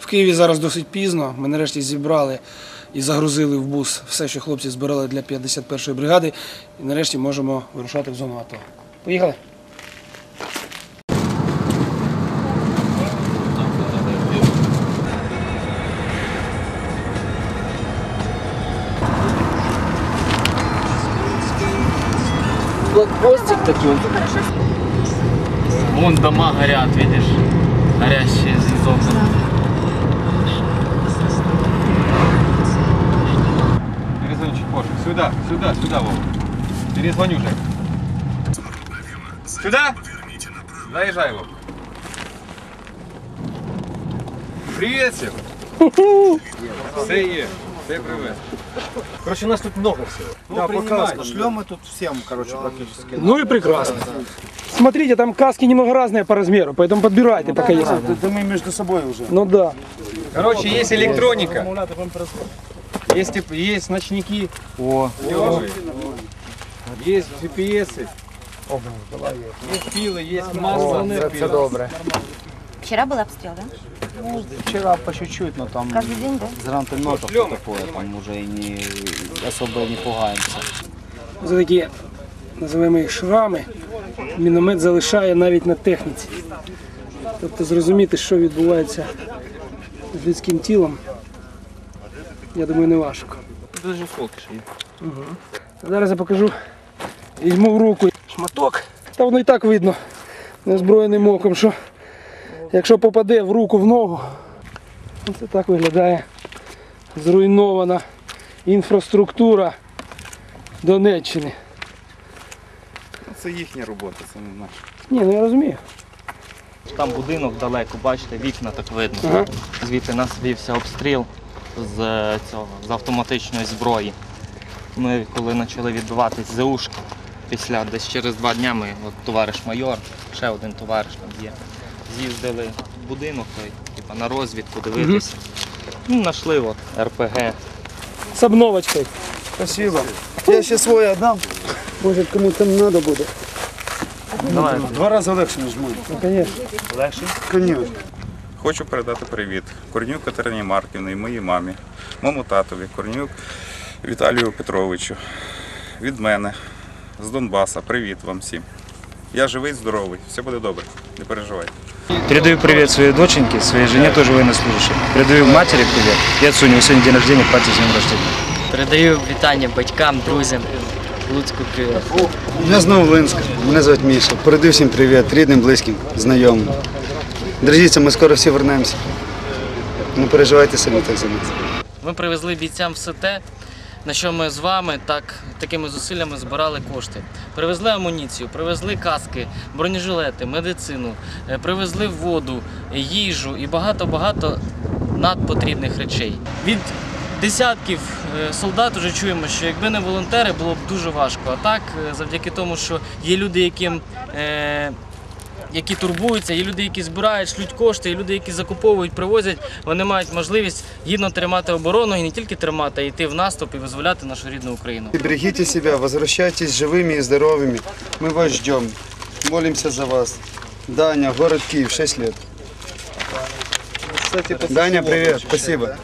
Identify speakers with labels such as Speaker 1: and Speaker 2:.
Speaker 1: В Києві зараз досить пізно. Ми нарешті зібрали і загрузили в бус все, що хлопці збирали для 51-ї бригади. І нарешті можемо вирушати в зону АТО. Поїхали?
Speaker 2: Блокпостик такой. Вон дома горят, видишь? Горящие из окон.
Speaker 3: Перезвони чуть позже. Сюда, сюда, сюда, Вова. Перезвоню же. Сюда? Заезжай, Вов. Привет всем. Все привет. Короче, нас тут много всего.
Speaker 4: Да, показано. Шлем мы тут всем, короче, практически.
Speaker 1: Ну и прекрасно. Смотрите, там каски немного разные по размеру, поэтому подбирайте, пока есть.
Speaker 4: Да, да мы между собой уже.
Speaker 1: Ну да.
Speaker 3: Короче, есть электроника. Есть, тип- есть ночники. О. Есть GPS. Есть пилы, есть масло.
Speaker 4: Це добре.
Speaker 5: Вчера был обстрел, да?
Speaker 4: Вчера по чуть-чуть, но там
Speaker 5: Каждый день, да?
Speaker 4: зранку ночью такое, там уже и не особо не пугаемся.
Speaker 1: За такі, називаємо їх шрами, міномет залишає навіть на техніці. Тобто зрозуміти, що відбувається з людським тілом, я думаю, не важко.
Speaker 2: Даже осколки ще є.
Speaker 1: Зараз я покажу, візьму в руку шматок. Та воно і так видно неозброєним оком, що якщо попаде в руку в ногу, це так виглядає зруйнована інфраструктура Донеччини.
Speaker 3: Це їхня робота, це не наша.
Speaker 1: Ні, ну я розумію.
Speaker 2: Там будинок далеко, бачите, вікна так видно.
Speaker 1: Ага.
Speaker 2: Звідти нас вівся обстріл з е, цього з автоматичної зброї. Ми коли почали відбиватись з ушки, після десь через два дня ми, от товариш майор, ще один товариш там є, з'їздили в будинок той, типа, на розвідку дивитися. Ну, знайшли от РПГ.
Speaker 1: З обновочкою.
Speaker 4: Спасибо. Я ще свой отдам.
Speaker 1: Може кому там треба буде.
Speaker 2: Давай.
Speaker 4: Два рази легше, ніж ми.
Speaker 1: Ну, звісно.
Speaker 2: Легше?
Speaker 4: Конечно.
Speaker 6: Хочу передати привіт Корнюк Катерині Марківні, моїй мамі, моєму татові, Корнюк Віталію Петровичу. Від мене з Донбаса. Привіт вам всім. Я живий, здоровий, все буде добре, не переживайте.
Speaker 7: Передаю привет своей доченьке, своей жене тоже военнослужащей. Передаю матери привет и отцу, у него сегодня день рождения, пати с днем рождения.
Speaker 8: Передаю вітання батькам, друзям. Луцьку привіт.
Speaker 4: Я знову Линськ. Мене звати Міша. Передаю всім привіт, рідним, близьким, знайомим. Держіться, ми скоро всі вернемося. Не переживайте самі так за нас.
Speaker 8: Ми привезли бійцям все те, на що ми з вами так, такими зусиллями збирали кошти. Привезли амуніцію, привезли каски, бронежилети, медицину, е, привезли воду, їжу і багато-багато надпотрібних речей. Від десятків е, солдат вже чуємо, що якби не волонтери, було б дуже важко. А так, е, завдяки тому, що є люди, яким. Е, які турбуються, є люди, які збирають, шлють кошти, є люди, які закуповують, привозять, вони мають можливість гідно тримати оборону і не тільки тримати, а йти в наступ і визволяти нашу рідну Україну.
Speaker 4: Берегите себя, возвращайтесь живыми и здоровыми. Мы вас ждем. Молимся за вас. Даня, город Киев, 6 лет. Даня, привет, спасибо.